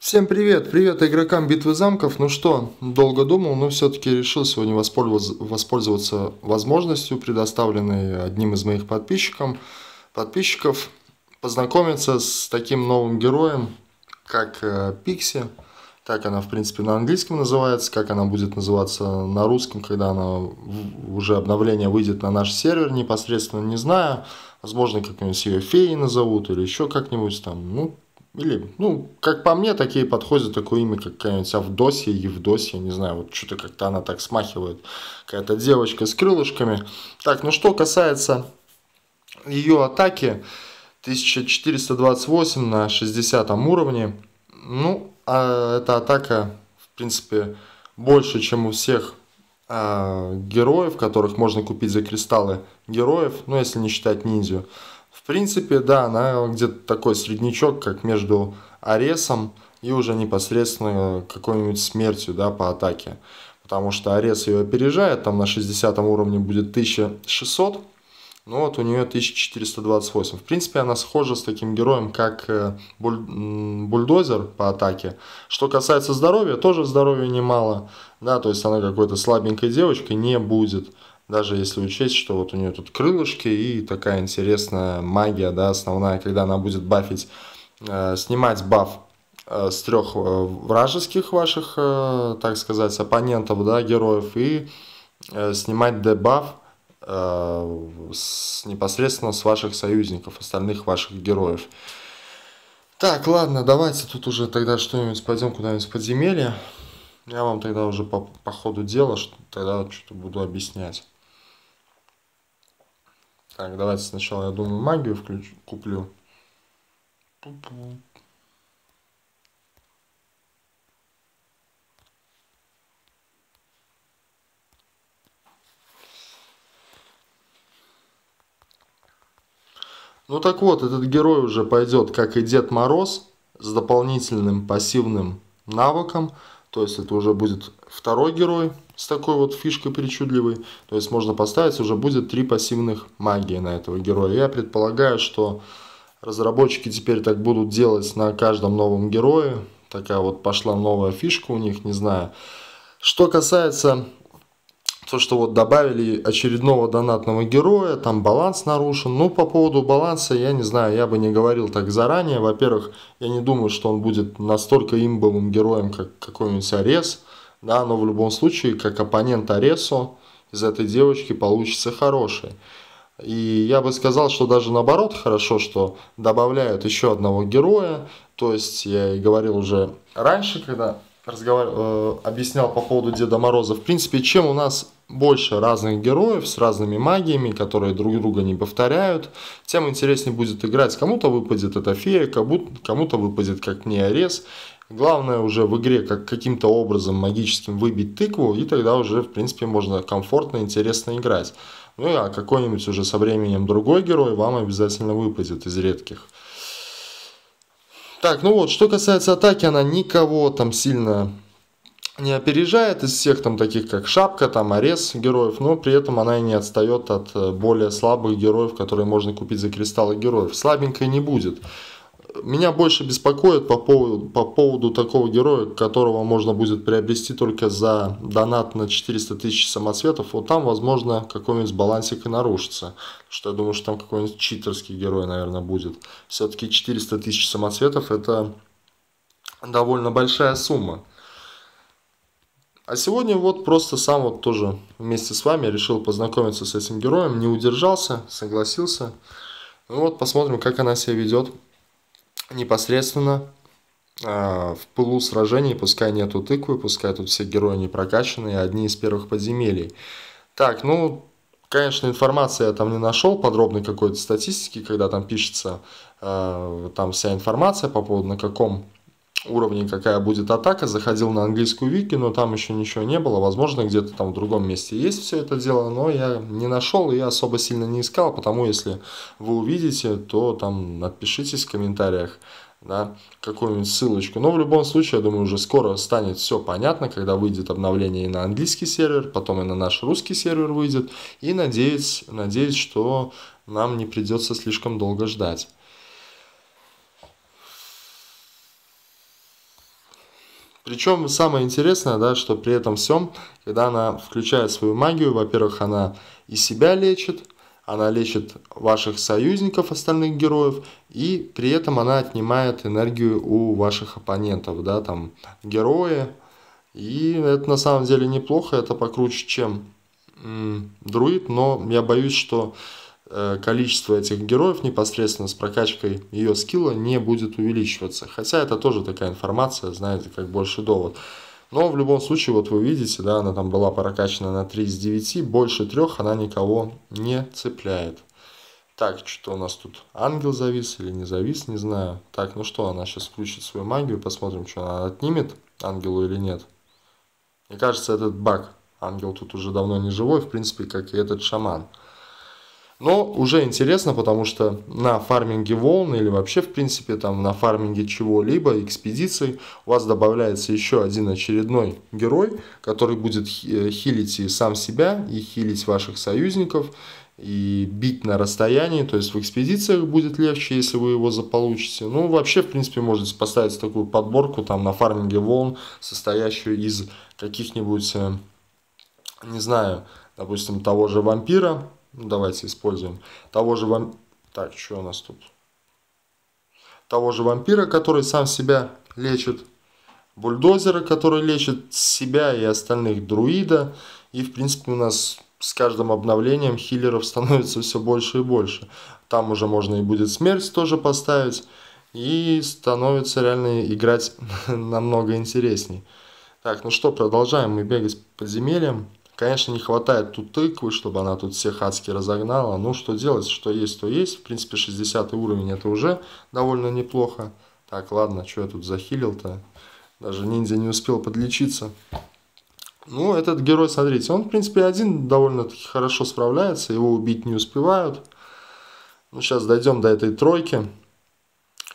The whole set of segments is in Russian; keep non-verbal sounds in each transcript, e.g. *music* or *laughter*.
Всем привет! Привет игрокам Битвы Замков. Ну что, долго думал, но все-таки решил сегодня воспользоваться, возможностью, предоставленной одним из моих подписчиков, подписчиков, познакомиться с таким новым героем, как э, Пикси. Так она, в принципе, на английском называется, как она будет называться на русском, когда она уже обновление выйдет на наш сервер, непосредственно не знаю. Возможно, как-нибудь ее феей назовут или еще как-нибудь там. Ну, или, ну, как по мне, такие подходят такое имя, как какая-нибудь Авдосия, Евдосия, не знаю, вот что-то как-то она так смахивает. Какая-то девочка с крылышками. Так, ну что касается ее атаки, 1428 на 60 уровне. Ну, а эта атака, в принципе, больше, чем у всех а, героев, которых можно купить за кристаллы героев, ну, если не считать ниндзю. В принципе, да, она где-то такой среднячок, как между Аресом и уже непосредственно какой-нибудь смертью, да, по атаке. Потому что Арес ее опережает, там на 60 уровне будет 1600, ну вот у нее 1428. В принципе, она схожа с таким героем, как э, буль... бульдозер по атаке. Что касается здоровья, тоже здоровья немало. Да, то есть она какой-то слабенькой девочкой не будет. Даже если учесть, что вот у нее тут крылышки и такая интересная магия, да, основная, когда она будет бафить, э, снимать баф э, с трех э, вражеских ваших, э, так сказать, оппонентов, да, героев, и э, снимать дебаф э, с, непосредственно с ваших союзников, остальных ваших героев. Так, ладно, давайте тут уже тогда что-нибудь пойдем куда-нибудь в подземелье. Я вам тогда уже по, по ходу дела, что тогда что-то буду объяснять. Так, давайте сначала, я думаю, магию включу, куплю. Ну так вот, этот герой уже пойдет, как и Дед Мороз, с дополнительным пассивным навыком. То есть это уже будет второй герой с такой вот фишкой причудливой. То есть можно поставить, уже будет три пассивных магии на этого героя. Я предполагаю, что разработчики теперь так будут делать на каждом новом герое. Такая вот пошла новая фишка у них, не знаю. Что касается то, что вот добавили очередного донатного героя, там баланс нарушен. Ну, по поводу баланса, я не знаю, я бы не говорил так заранее. Во-первых, я не думаю, что он будет настолько имбовым героем, как какой-нибудь Арес да, но в любом случае, как оппонент Аресо, из этой девочки получится хороший. И я бы сказал, что даже наоборот хорошо, что добавляют еще одного героя. То есть я и говорил уже раньше, когда разговар... э, объяснял по поводу Деда Мороза. В принципе, чем у нас больше разных героев с разными магиями, которые друг друга не повторяют, тем интереснее будет играть. Кому-то выпадет эта фея, кому-то выпадет, как мне, Арес. Главное уже в игре как каким-то образом магическим выбить тыкву, и тогда уже, в принципе, можно комфортно, интересно играть. Ну а какой-нибудь уже со временем другой герой вам обязательно выпадет из редких. Так, ну вот, что касается атаки, она никого там сильно не опережает из всех там таких как Шапка, там Арес героев, но при этом она и не отстает от э, более слабых героев, которые можно купить за кристаллы героев. Слабенькой не будет меня больше беспокоит по поводу, по поводу такого героя, которого можно будет приобрести только за донат на 400 тысяч самоцветов. Вот там, возможно, какой-нибудь балансик и нарушится. Что я думаю, что там какой-нибудь читерский герой, наверное, будет. Все-таки 400 тысяч самоцветов это довольно большая сумма. А сегодня вот просто сам вот тоже вместе с вами решил познакомиться с этим героем. Не удержался, согласился. Ну вот, посмотрим, как она себя ведет непосредственно э, в пылу сражений, пускай нету тыквы, пускай тут все герои не прокачанные, одни из первых подземелий. Так, ну, конечно, информации я там не нашел, подробной какой-то статистики, когда там пишется э, там вся информация по поводу на каком уровне какая будет атака, заходил на английскую вики, но там еще ничего не было, возможно, где-то там в другом месте есть все это дело, но я не нашел и особо сильно не искал, потому если вы увидите, то там отпишитесь в комментариях, да, какую-нибудь ссылочку. Но в любом случае, я думаю, уже скоро станет все понятно, когда выйдет обновление и на английский сервер, потом и на наш русский сервер выйдет. И надеюсь, надеюсь, что нам не придется слишком долго ждать. Причем самое интересное, да, что при этом всем, когда она включает свою магию, во-первых, она и себя лечит, она лечит ваших союзников, остальных героев, и при этом она отнимает энергию у ваших оппонентов, да, там, герои. И это на самом деле неплохо, это покруче, чем м, друид, но я боюсь, что количество этих героев непосредственно с прокачкой ее скилла не будет увеличиваться. Хотя это тоже такая информация, знаете, как больше довод. Но в любом случае, вот вы видите, да, она там была прокачана на 3 из 9, больше трех она никого не цепляет. Так, что у нас тут? Ангел завис или не завис, не знаю. Так, ну что, она сейчас включит свою магию, посмотрим, что она отнимет ангелу или нет. Мне кажется, этот баг. Ангел тут уже давно не живой, в принципе, как и этот шаман. Но уже интересно, потому что на фарминге волн или вообще, в принципе, там на фарминге чего-либо, экспедиций, у вас добавляется еще один очередной герой, который будет э, хилить и сам себя, и хилить ваших союзников, и бить на расстоянии, то есть в экспедициях будет легче, если вы его заполучите. Ну, вообще, в принципе, можете поставить такую подборку там на фарминге волн, состоящую из каких-нибудь, э, не знаю, допустим, того же вампира, ну, давайте используем того же вам... Так, что у нас тут? Того же вампира, который сам себя лечит. Бульдозера, который лечит себя и остальных друида. И, в принципе, у нас с каждым обновлением хиллеров становится все больше и больше. Там уже можно и будет смерть тоже поставить. И становится реально играть *laughs* намного интересней. Так, ну что, продолжаем мы бегать по подземельям. Конечно, не хватает тут тыквы, чтобы она тут всех адски разогнала. Ну, что делать, что есть, то есть. В принципе, 60 уровень это уже довольно неплохо. Так, ладно, что я тут захилил-то? Даже ниндзя не успел подлечиться. Ну, этот герой, смотрите, он, в принципе, один довольно-таки хорошо справляется. Его убить не успевают. Ну, сейчас дойдем до этой тройки,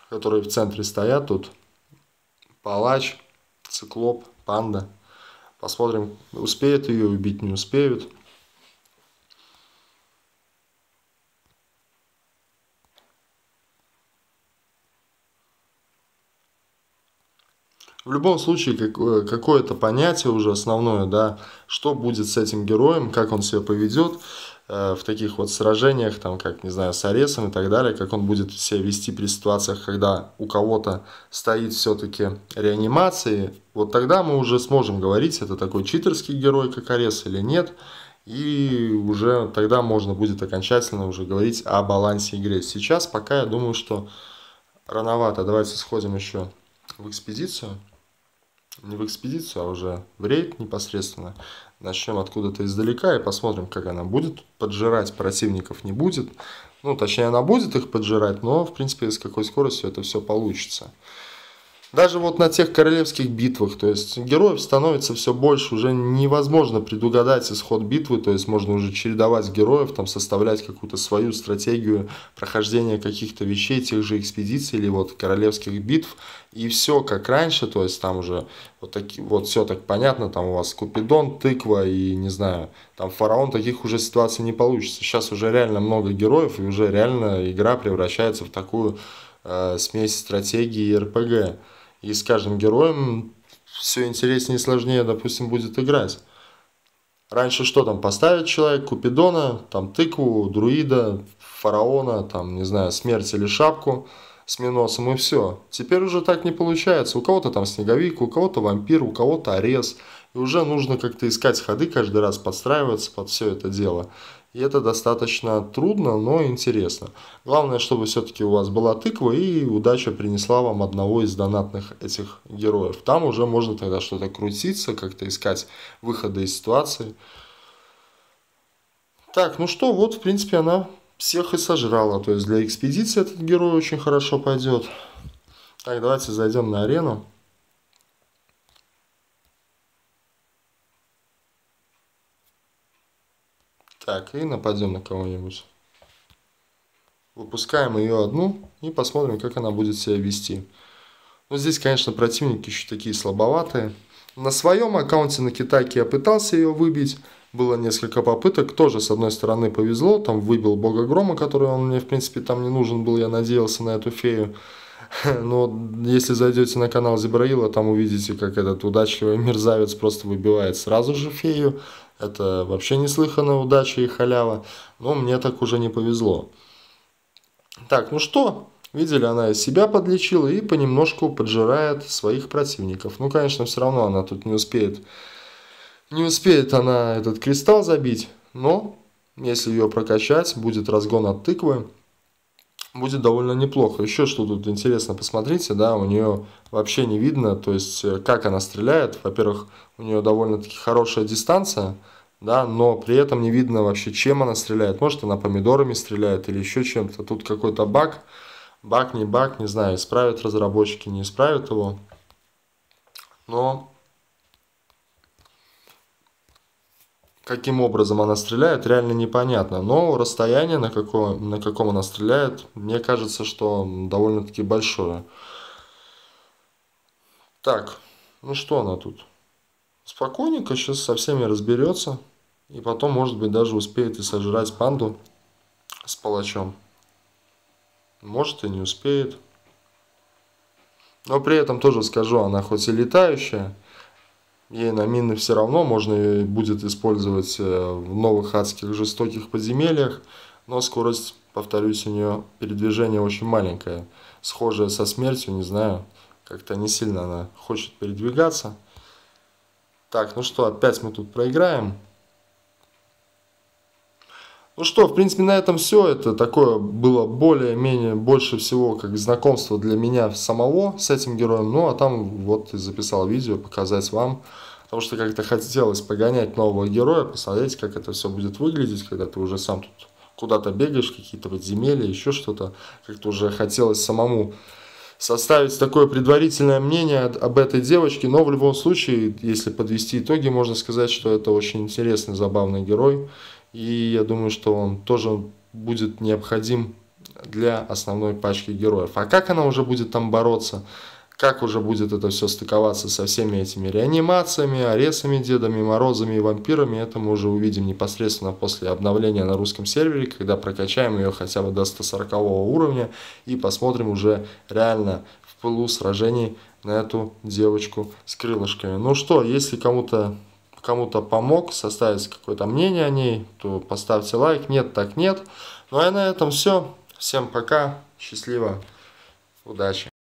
которые в центре стоят тут. Палач, циклоп, панда. Посмотрим, успеют ее убить, не успеют. В любом случае, э, какое-то понятие уже основное, да, что будет с этим героем, как он себя поведет в таких вот сражениях, там, как, не знаю, с Аресом и так далее, как он будет себя вести при ситуациях, когда у кого-то стоит все-таки реанимации, вот тогда мы уже сможем говорить, это такой читерский герой, как Арес или нет, и уже тогда можно будет окончательно уже говорить о балансе игры. Сейчас пока я думаю, что рановато. Давайте сходим еще в экспедицию не в экспедицию, а уже в рейд непосредственно. Начнем откуда-то издалека и посмотрим, как она будет поджирать противников, не будет. Ну, точнее, она будет их поджирать, но, в принципе, с какой скоростью это все получится. Даже вот на тех королевских битвах, то есть героев становится все больше, уже невозможно предугадать исход битвы, то есть можно уже чередовать героев, там составлять какую-то свою стратегию прохождения каких-то вещей, тех же экспедиций или вот королевских битв, и все как раньше, то есть там уже вот, таки, вот все так понятно, там у вас Купидон, тыква и не знаю, там фараон, таких уже ситуаций не получится. Сейчас уже реально много героев, и уже реально игра превращается в такую э, смесь стратегии и РПГ и с каждым героем все интереснее и сложнее, допустим, будет играть. Раньше что там, поставить человек, Купидона, там тыкву, друида, фараона, там, не знаю, смерть или шапку с миносом и все. Теперь уже так не получается. У кого-то там снеговик, у кого-то вампир, у кого-то арес. И уже нужно как-то искать ходы каждый раз, подстраиваться под все это дело. И это достаточно трудно, но интересно. Главное, чтобы все-таки у вас была тыква и удача принесла вам одного из донатных этих героев. Там уже можно тогда что-то крутиться, как-то искать выходы из ситуации. Так, ну что, вот в принципе она всех и сожрала. То есть для экспедиции этот герой очень хорошо пойдет. Так, давайте зайдем на арену. Так, и нападем на кого-нибудь. Выпускаем ее одну и посмотрим, как она будет себя вести. Но здесь, конечно, противники еще такие слабоватые. На своем аккаунте на Китайке я пытался ее выбить. Было несколько попыток. Тоже, с одной стороны, повезло. Там выбил Бога Грома, который он мне, в принципе, там не нужен был. Я надеялся на эту фею. *laughs* Но если зайдете на канал Зебраила, там увидите, как этот удачливый мерзавец просто выбивает сразу же фею. Это вообще неслыханная удача и халява. Но мне так уже не повезло. Так, ну что, видели, она из себя подлечила и понемножку поджирает своих противников. Ну, конечно, все равно она тут не успеет, не успеет она этот кристалл забить, но если ее прокачать, будет разгон от тыквы, будет довольно неплохо. Еще что тут интересно, посмотрите, да, у нее вообще не видно, то есть э, как она стреляет. Во-первых, у нее довольно-таки хорошая дистанция, да, но при этом не видно вообще, чем она стреляет. Может, она помидорами стреляет или еще чем-то. Тут какой-то баг, баг, не баг, не знаю, исправят разработчики, не исправят его. Но каким образом она стреляет, реально непонятно. Но расстояние, на каком, на каком она стреляет, мне кажется, что довольно-таки большое. Так, ну что она тут? Спокойненько сейчас со всеми разберется. И потом, может быть, даже успеет и сожрать панду с палачом. Может и не успеет. Но при этом тоже скажу, она хоть и летающая, ей на мины все равно можно будет использовать э, в новых адских жестоких подземельях, но скорость, повторюсь, у нее передвижение очень маленькая, схожая со смертью, не знаю, как-то не сильно она хочет передвигаться. Так, ну что, опять мы тут проиграем. Ну что, в принципе, на этом все. Это такое было более-менее больше всего как знакомство для меня самого с этим героем. Ну, а там вот и записал видео, показать вам. Потому что как-то хотелось погонять нового героя, посмотреть, как это все будет выглядеть, когда ты уже сам тут куда-то бегаешь, какие-то подземелья, еще что-то. Как-то уже хотелось самому составить такое предварительное мнение об этой девочке. Но в любом случае, если подвести итоги, можно сказать, что это очень интересный, забавный герой. И я думаю, что он тоже будет необходим для основной пачки героев. А как она уже будет там бороться, как уже будет это все стыковаться со всеми этими реанимациями, аресами, Дедами Морозами и вампирами, это мы уже увидим непосредственно после обновления на русском сервере, когда прокачаем ее хотя бы до 140 уровня и посмотрим уже реально в пылу сражений на эту девочку с крылышками. Ну что, если кому-то кому-то помог составить какое-то мнение о ней, то поставьте лайк. Нет, так нет. Ну а на этом все. Всем пока. Счастливо. Удачи.